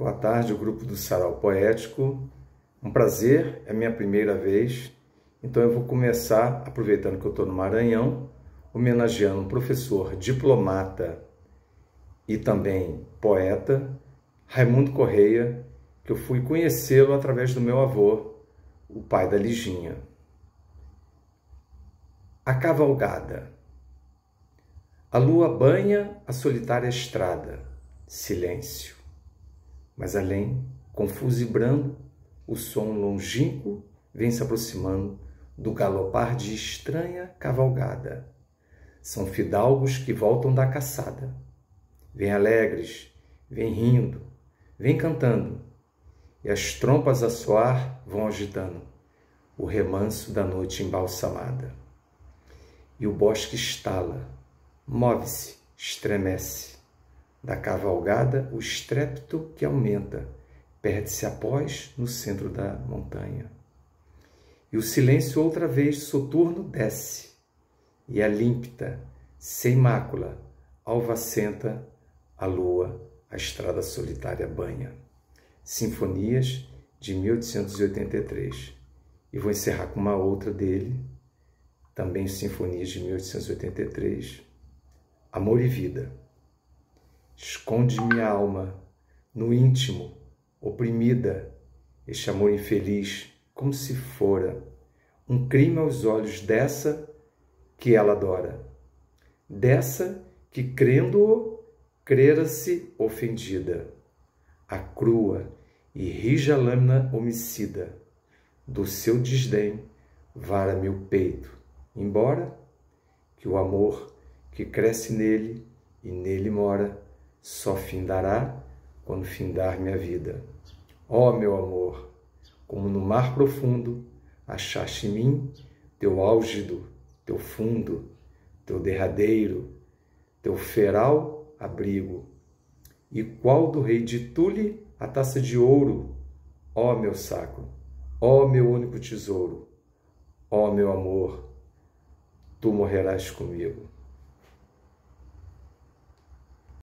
Boa tarde, o grupo do Sarau Poético. Um prazer, é minha primeira vez, então eu vou começar, aproveitando que eu estou no Maranhão, homenageando um professor diplomata e também poeta, Raimundo Correia, que eu fui conhecê-lo através do meu avô, o pai da Liginha. A cavalgada. A lua banha a solitária estrada. Silêncio. Mas além, confuso e brando, o som longínquo vem se aproximando do galopar de estranha cavalgada. São fidalgos que voltam da caçada. Vêm alegres, vêm rindo, vêm cantando, e as trompas a soar vão agitando o remanso da noite embalsamada. E o bosque estala, move-se, estremece, da cavalgada, o estrépito que aumenta, perde-se após no centro da montanha. E o silêncio outra vez soturno desce, e a límpida, sem mácula, alvacenta a lua, a estrada solitária banha. Sinfonias de 1883. E vou encerrar com uma outra dele, também Sinfonias de 1883. Amor e vida. Esconde minha alma no íntimo, oprimida, este amor infeliz, como se fora um crime aos olhos dessa que ela adora, dessa que, crendo-o, crera-se ofendida, a crua e rija lâmina homicida. Do seu desdém vara meu peito, embora que o amor que cresce nele e nele mora só findará quando findar minha vida. Ó oh, meu amor, como no mar profundo, achaste em mim teu álgido, teu fundo, teu derradeiro, teu feral abrigo. E qual do rei de Tule a taça de ouro, ó oh, meu sacro, ó oh, meu único tesouro, ó meu amor, tu morrerás comigo.